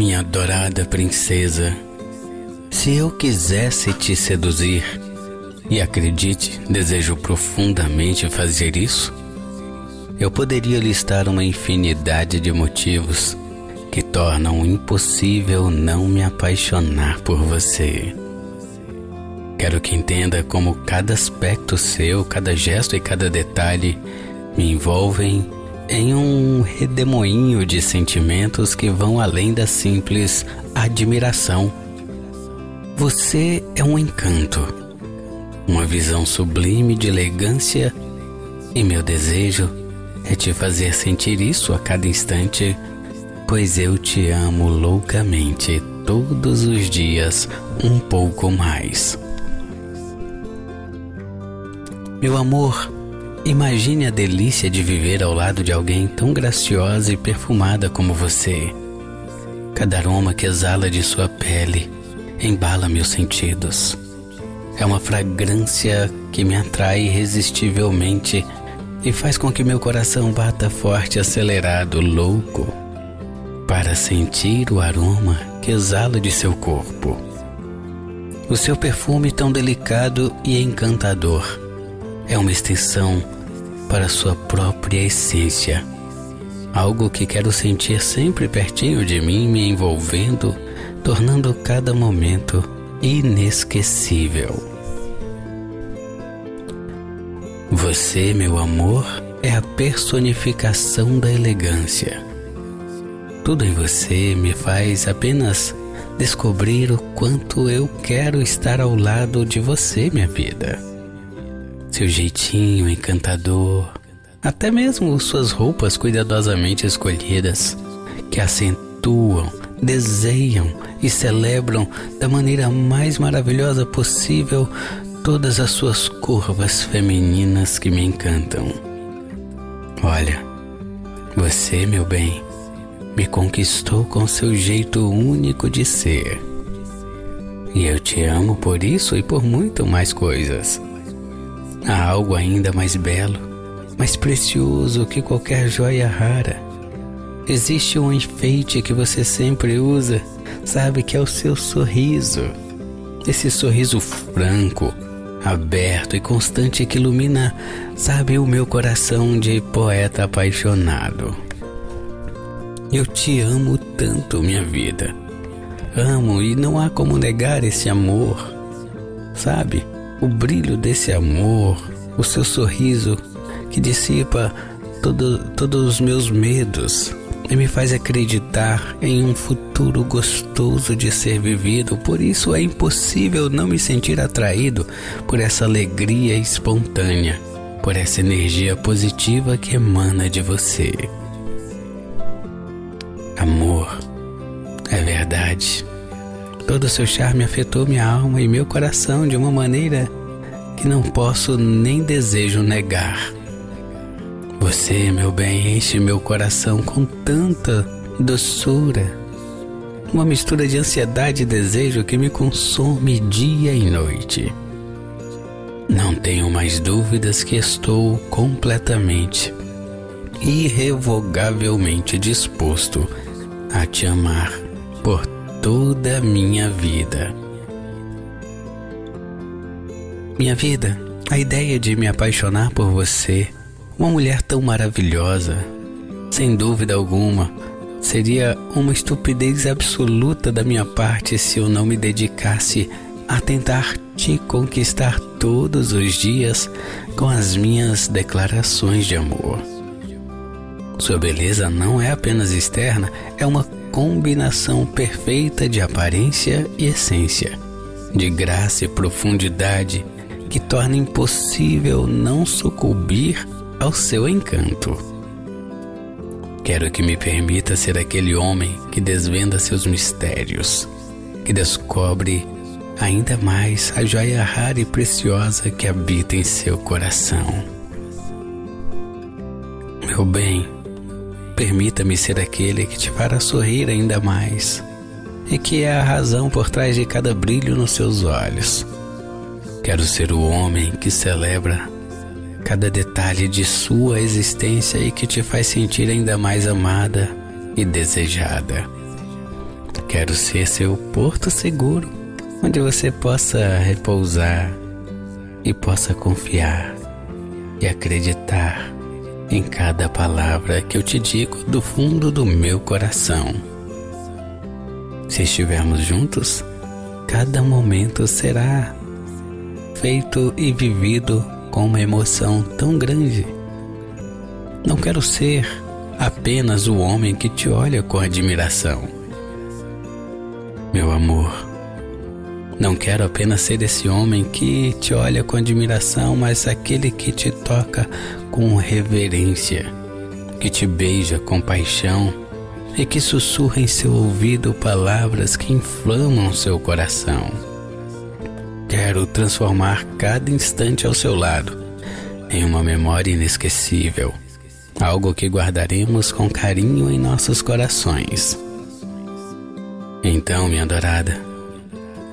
Minha adorada princesa, se eu quisesse te seduzir, e acredite, desejo profundamente fazer isso, eu poderia listar uma infinidade de motivos que tornam impossível não me apaixonar por você. Quero que entenda como cada aspecto seu, cada gesto e cada detalhe me envolvem em um redemoinho de sentimentos que vão além da simples admiração. Você é um encanto, uma visão sublime de elegância, e meu desejo é te fazer sentir isso a cada instante, pois eu te amo loucamente todos os dias um pouco mais. Meu amor, Imagine a delícia de viver ao lado de alguém tão graciosa e perfumada como você. Cada aroma que exala de sua pele embala meus sentidos. É uma fragrância que me atrai irresistivelmente e faz com que meu coração bata forte, acelerado, louco, para sentir o aroma que exala de seu corpo. O seu perfume tão delicado e encantador é uma extensão para sua própria essência. Algo que quero sentir sempre pertinho de mim, me envolvendo, tornando cada momento inesquecível. Você, meu amor, é a personificação da elegância. Tudo em você me faz apenas descobrir o quanto eu quero estar ao lado de você, minha vida seu jeitinho encantador, até mesmo suas roupas cuidadosamente escolhidas, que acentuam, desejam e celebram da maneira mais maravilhosa possível todas as suas curvas femininas que me encantam. Olha, você, meu bem, me conquistou com seu jeito único de ser. E eu te amo por isso e por muito mais coisas. Há algo ainda mais belo, mais precioso que qualquer joia rara. Existe um enfeite que você sempre usa, sabe que é o seu sorriso. Esse sorriso franco, aberto e constante que ilumina, sabe, o meu coração de poeta apaixonado. Eu te amo tanto, minha vida. Amo e não há como negar esse amor. Sabe? O brilho desse amor, o seu sorriso que dissipa todo, todos os meus medos e me faz acreditar em um futuro gostoso de ser vivido. Por isso é impossível não me sentir atraído por essa alegria espontânea, por essa energia positiva que emana de você. Amor, é verdade. Todo seu charme afetou minha alma e meu coração de uma maneira que não posso nem desejo negar. Você, meu bem, enche meu coração com tanta doçura, uma mistura de ansiedade e desejo que me consome dia e noite. Não tenho mais dúvidas que estou completamente, irrevogavelmente disposto a te amar toda a minha vida. Minha vida, a ideia de me apaixonar por você, uma mulher tão maravilhosa, sem dúvida alguma, seria uma estupidez absoluta da minha parte se eu não me dedicasse a tentar te conquistar todos os dias com as minhas declarações de amor. Sua beleza não é apenas externa, é uma combinação perfeita de aparência e essência, de graça e profundidade que torna impossível não sucumbir ao seu encanto. Quero que me permita ser aquele homem que desvenda seus mistérios, que descobre ainda mais a joia rara e preciosa que habita em seu coração. Meu bem, Permita-me ser aquele que te fará sorrir ainda mais e que é a razão por trás de cada brilho nos seus olhos. Quero ser o homem que celebra cada detalhe de sua existência e que te faz sentir ainda mais amada e desejada. Quero ser seu porto seguro, onde você possa repousar e possa confiar e acreditar em cada palavra que eu te digo do fundo do meu coração. Se estivermos juntos, cada momento será feito e vivido com uma emoção tão grande. Não quero ser apenas o homem que te olha com admiração. Meu amor, não quero apenas ser esse homem que te olha com admiração, mas aquele que te toca com reverência, que te beija com paixão e que sussurra em seu ouvido palavras que inflamam seu coração. Quero transformar cada instante ao seu lado em uma memória inesquecível, algo que guardaremos com carinho em nossos corações. Então, minha adorada,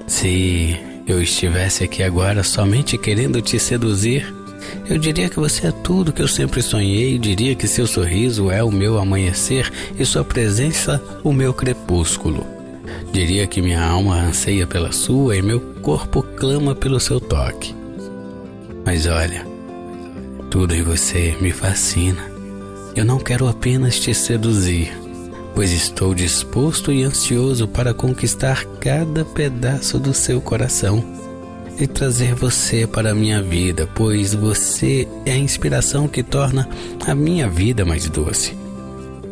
se eu estivesse aqui agora somente querendo te seduzir, eu diria que você é tudo que eu sempre sonhei, diria que seu sorriso é o meu amanhecer e sua presença o meu crepúsculo. Diria que minha alma anseia pela sua e meu corpo clama pelo seu toque. Mas olha, tudo em você me fascina. Eu não quero apenas te seduzir, pois estou disposto e ansioso para conquistar cada pedaço do seu coração e trazer você para a minha vida, pois você é a inspiração que torna a minha vida mais doce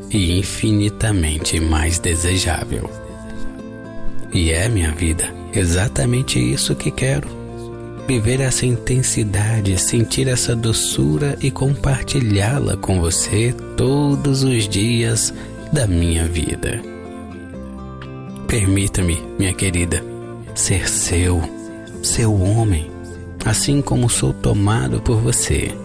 e infinitamente mais desejável. E é minha vida, exatamente isso que quero. Viver essa intensidade, sentir essa doçura e compartilhá-la com você todos os dias da minha vida. Permita-me, minha querida, ser seu, seu homem, assim como sou tomado por você.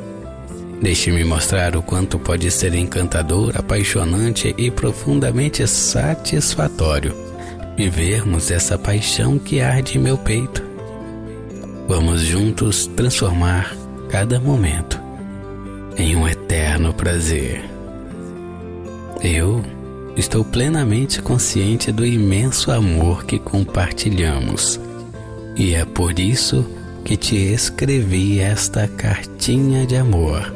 Deixe-me mostrar o quanto pode ser encantador, apaixonante e profundamente satisfatório vivermos essa paixão que arde em meu peito. Vamos juntos transformar cada momento em um eterno prazer. Eu estou plenamente consciente do imenso amor que compartilhamos e é por isso que te escrevi esta cartinha de amor,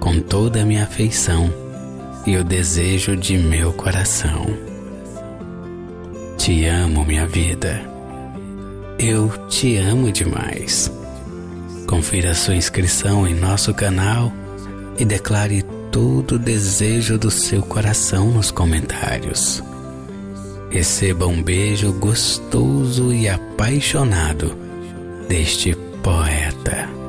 com toda a minha afeição e o desejo de meu coração. Te amo, minha vida. Eu te amo demais. Confira sua inscrição em nosso canal e declare todo desejo do seu coração nos comentários. Receba um beijo gostoso e apaixonado deste poeta.